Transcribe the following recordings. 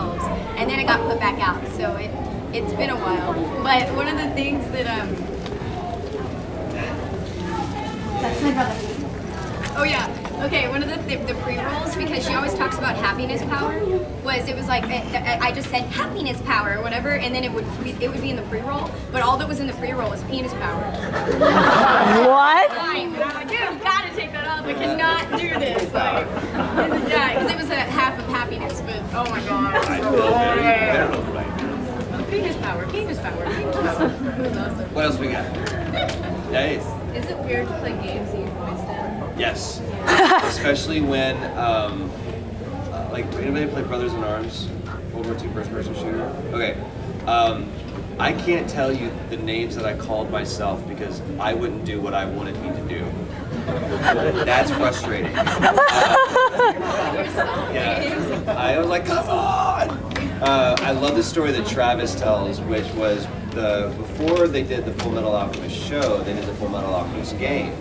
shelves, and then it got put back out. So it it's been a while. But one of the things that um. That's my brother. Oh yeah. Okay, one of the, the, the pre-rolls, because she always talks about happiness power, was it was like, I I just said happiness power or whatever, and then it would be, it would be in the pre-roll, but all that was in the pre-roll was penis power. What? Fine, and I'm like, dude, gotta take that off, I cannot do this. Like, yeah, because it was a half of happiness, but oh my god. Penis power, penis power, penis power. It was awesome. What else we got? Nice. Is it weird to play games that you voiced in? Yes. Especially when, um, uh, like, anybody play Brothers in Arms? World War II first person shooter? Okay. Um, I can't tell you the names that I called myself because I wouldn't do what I wanted me to do. That's frustrating. Uh, yeah. I was like, come on! Uh, I love the story that Travis tells, which was the before they did the Full Metal Alchemist show, they did the Full Metal Alchemist game.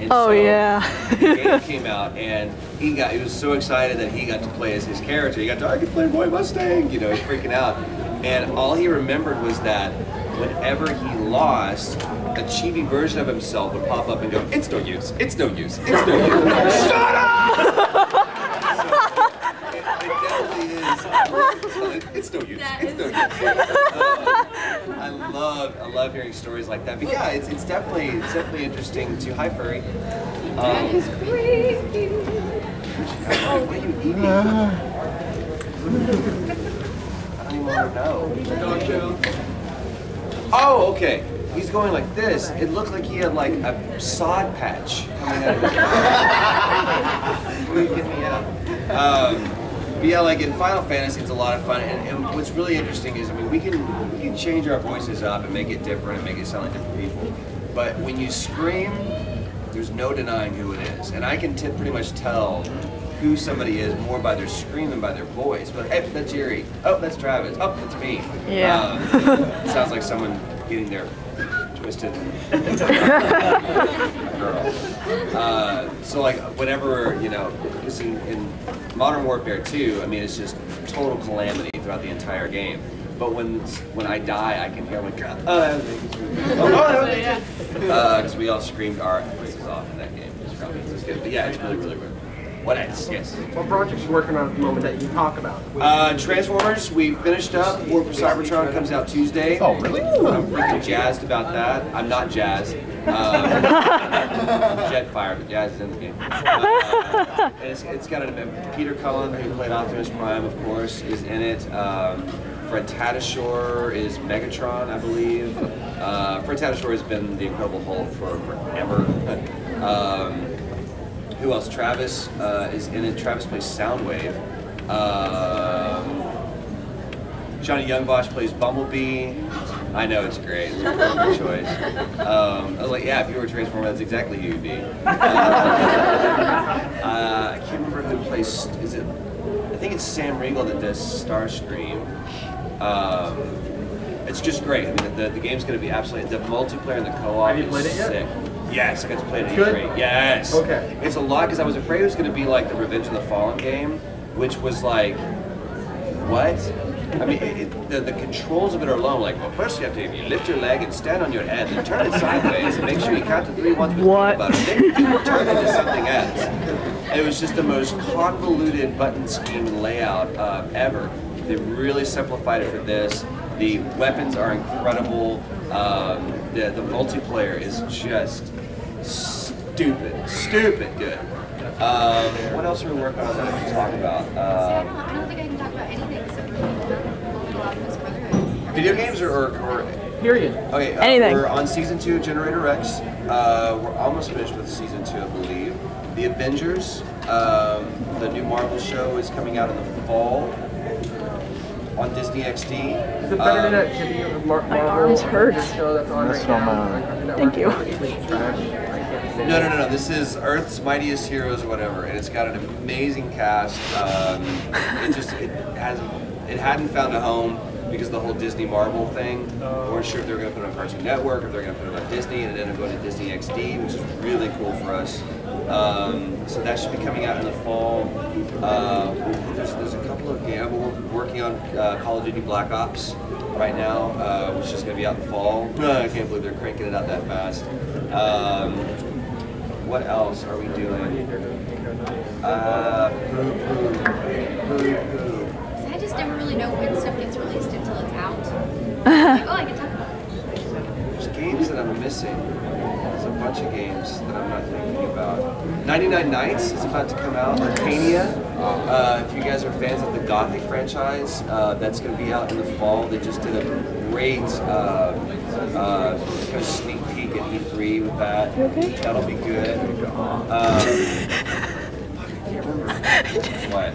And Oh so yeah. the game came out, and he got he was so excited that he got to play as his character. He got to I could play Roy Mustang, you know, he's freaking out. And all he remembered was that whenever he lost, a chibi version of himself would pop up and go, "It's no use, it's no use, it's no use." Shut up! So, it, it definitely. It's no use. That It's is- no use. Uh, I love I love hearing stories like that. But yeah, it's, it's definitely it's definitely interesting to hi furry. Um, what are you eating? I don't even want to know. Oh, okay. He's going like this. It looked like he had like a sod patch coming out of his Freaking me out. Um, but yeah, like in Final Fantasy, it's a lot of fun. And, and what's really interesting is, I mean, we can we can change our voices up and make it different and make it sound like different people. But when you scream, there's no denying who it is. And I can pretty much tell who somebody is more by their scream than by their voice. But hey, that's Jerry. Oh, that's Travis. Oh, that's me. Yeah. Um, sounds like someone getting their twisted girl. Uh, so like whenever you know, because in, in Modern Warfare 2, I mean it's just total calamity throughout the entire game. But when when I die, I can hear like, oh, that was me. Oh, that was me. Because we all screamed our voices off in that game. It probably just good. But yeah, it's really really good. What else? Yes. What projects you working on at the moment that you can talk about? Uh, Transformers, we finished up. War for Cybertron comes out Tuesday. Oh, really? I'm freaking jazzed about that. I'm not jazzed. Um, Jetfire, but Jazz is in the game. Uh, it's, it's got an event. Peter Cullen, who played Optimus Prime, of course, is in it. Um, Fred Tatasciore is Megatron, I believe. Uh, Fred Tatasciore has been the Incredible Hulk for forever. um, who else? Travis uh, is in it. Travis plays Soundwave. Um, Johnny Yong Bosch plays Bumblebee. I know it's great. It's a perfect choice. Um, I was like, yeah, if you were a Transformer, that's exactly who you'd be. Uh, uh, I can't remember who plays. Is it? I think it's Sam Riegel that does Starscream. Um, it's just great. I mean, the, the game's going to be absolutely. The multiplayer and the co-op Have you is played it yet? sick. Yes, I got to play it at Good? E3. Yes. Okay. It's a lot because I was afraid it was going to be like the Revenge of the Fallen game, which was like, what? I mean, it, it, the, the controls of it are alone. Like, well, first you have to you lift your leg and stand on your head, and turn it sideways, and make sure you count to three once with What? peanut butter. Then you turn into something else. And it was just the most convoluted button scheme layout uh, ever. They really simplified it for this. The weapons are incredible. Um, the, the multiplayer is just stupid, stupid good. Um, what else are we working on that I can talk about? See, I Um, don't, I don't think I can talk about anything except for Full Optimus Brotherhood. video games or, or, or Period. Okay, uh, Anything. we're on season two of Generator Rex. Uh, we're almost finished with season two, I believe. The Avengers, um, the new Marvel show is coming out in the fall on Disney XD. Is it better than Um, that Jimmy Mar- My arms hurt. show that's on right now? my arm. Thank you. Network? It's trash. I can't stand No, no, no, no. This is Earth's Mightiest Heroes or whatever, and it's got an amazing cast. Um, it just it has it hadn't found a home because of the whole Disney Marvel thing. We weren't sure if they were going to put it on Cartoon Network, if they were going to put it on Disney, and it ended up going to Disney XD, which is really cool for us. Um, so that should be coming out in the fall. Uh, there's, there's a couple of games. We're working on uh, Call of Duty Black Ops right now, uh, which is going to be out in the fall. I can't believe they're cranking it out that fast. Um, what else are we doing? Uh, poo, poo, poo, poo. I just never really know when stuff gets released until it's out. like, oh, I can talk about it. There's games that I'm missing. There's a bunch of games that I'm not thinking about. 99 Nights is about to come out. Arcania. Uh, if you guys are fans of the Gothic franchise, uh, that's going to be out in the fall. They just did a great uh, uh, kind of sneak peek at E3 with that. That'll be good. Um, what?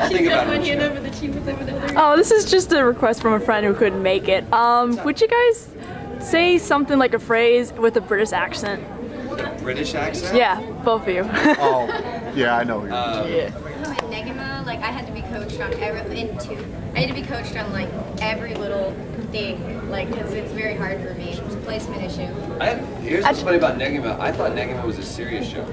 I'll think about it. hand over the achievements over the other. Oh, this is just a request from a friend who couldn't make it. Um, would you guys say something like a phrase with a British accent? British accent? Yeah, both of you. Oh, yeah, I know. you're Um, yeah. In Negima, like I had to be coached on every in two. I had to be coached on like every little thing, like because it's very hard for me. It's a placement issue. I, here's what's funny about Negima. I thought Negima was a serious show.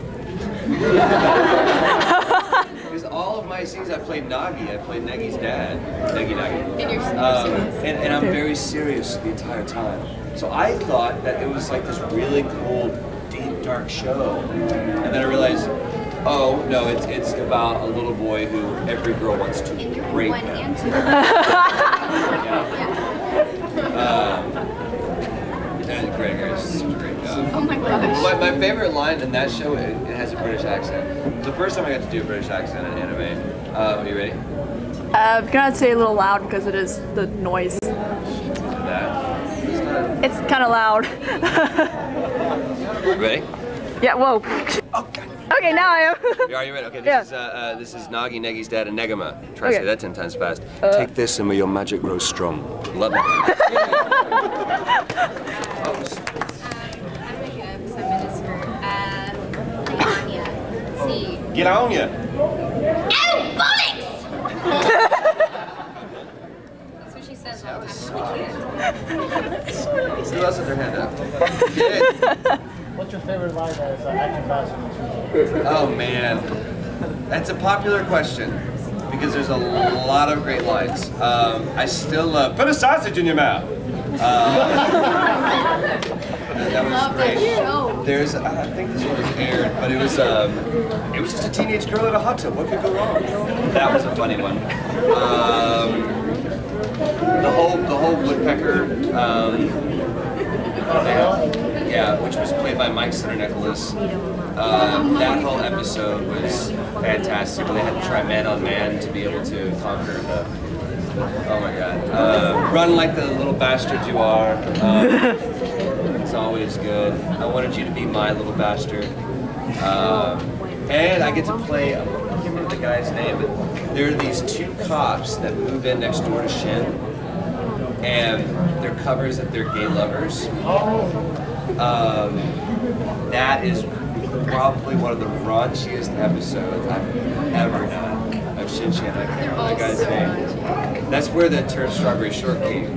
Because all of my scenes, I played Nagi. I played Negi's dad, Negi Nagi. And you're Um, and, and I'm very serious the entire time. So I thought that it was like this really cool, deep, dark show. And then I realized, oh, no, it's, it's about a little boy who every girl wants to And you're rape him. Yeah. yeah. Um, and Greg is great job. Oh my gosh. My, my favorite line in that show, it, it has a British accent. The first time I got to do a British accent in anime. Uh, are you ready? Uh, I'm gonna say a little loud because it is the noise. That. It's kind of loud. You ready? yeah. Whoa. Oh, God. Okay, now I am. yeah, Are you ready? Okay, this Yeah. is uh, uh, this is Nagi Negi's dad and Negima. Try to say that ten times fast. Uh. Take this and may your magic grow strong. Love that. oh, s- Um, I'm making up some minister. Uh, Leonia. Let's see. get on ya. Oh, bollocks! That's what she says all the time. Who else has their hand up? Good. What's your favorite line as uh, Action Bastard? Oh man, that's a popular question because there's a lot of great lines. Um, I still love put a sausage in your mouth. Uh, that was love that great. show. There's I think this one was aired, but it was um, it was just a teenage girl in a hot tub. What could go wrong? That was a funny one. Um, the whole the whole woodpecker. Um, yeah, which was played by Mike Center Nicholas. Uh, that whole episode was fantastic. They had to try man on man to be able to conquer the. Oh my god. Uh, run like the little bastard you are. Um, it's always good. I wanted you to be my little bastard. Um, and I get to play, I can't remember the guy's name, but there are these two cops that move in next door to Shin. And their covers that they're gay lovers. Um, that is probably one of the raunchiest episodes I've ever done of Shin. I can't remember the guy's name. That's where the term strawberry shortcake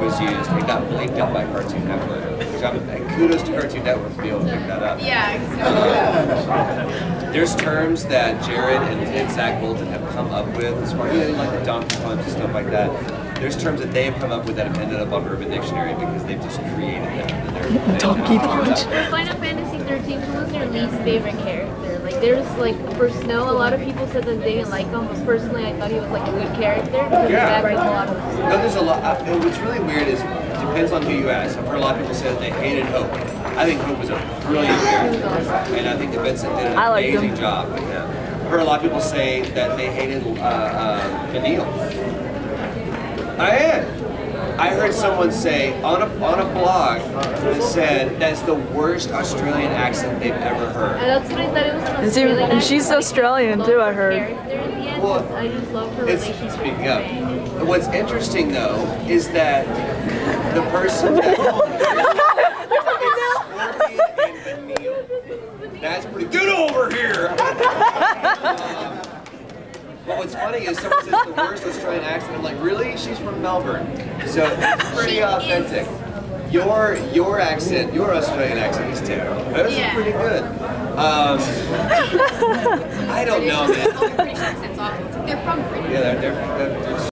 was used. It got blinked up by Cartoon Network. Which I'm, and kudos to Cartoon Network for being able to pick that up. Yeah, exactly. There's terms that Jared and, and Zach Bolton have come up with as far as like the donkey punch and stuff like that. There's terms that they have come up with that have ended up on Urban Dictionary because they've just created them. and they're- Donkey punch. Final Fantasy 13 who was your least favorite character? Like there's like for Snow, a lot of people said that they didn't like him, but personally I thought he was like a good character because Yeah. he brings a lot of No, there's a lot. Uh, what's really weird is it depends on who you ask. I've heard a lot of people say that they hated Hope. I think Hope was a brilliant character, and I think that Vincent did an I liked amazing him. job with him. I've heard a lot of people say that they hated uh, uh, Vanille. I am. I heard someone say on a on a blog that said that's the worst Australian accent they've ever heard. And that's what I thought it was an And Australian and she's Australian too, I heard. Character end, Well, 'cause I just love her It's speaking with up. What's interesting though is that the person that it's Scorpion and Vanille. That's pretty good over here. Funny is someone says the worst Australian accent. I'm like, really? She's from Melbourne, so it's She pretty is. authentic. Your your accent, your Australian accent is terrible. That's Yeah. pretty good. Um, I don't know, man. Oh, British accent's awful. They're from Britain. Yeah, they're, they're, they're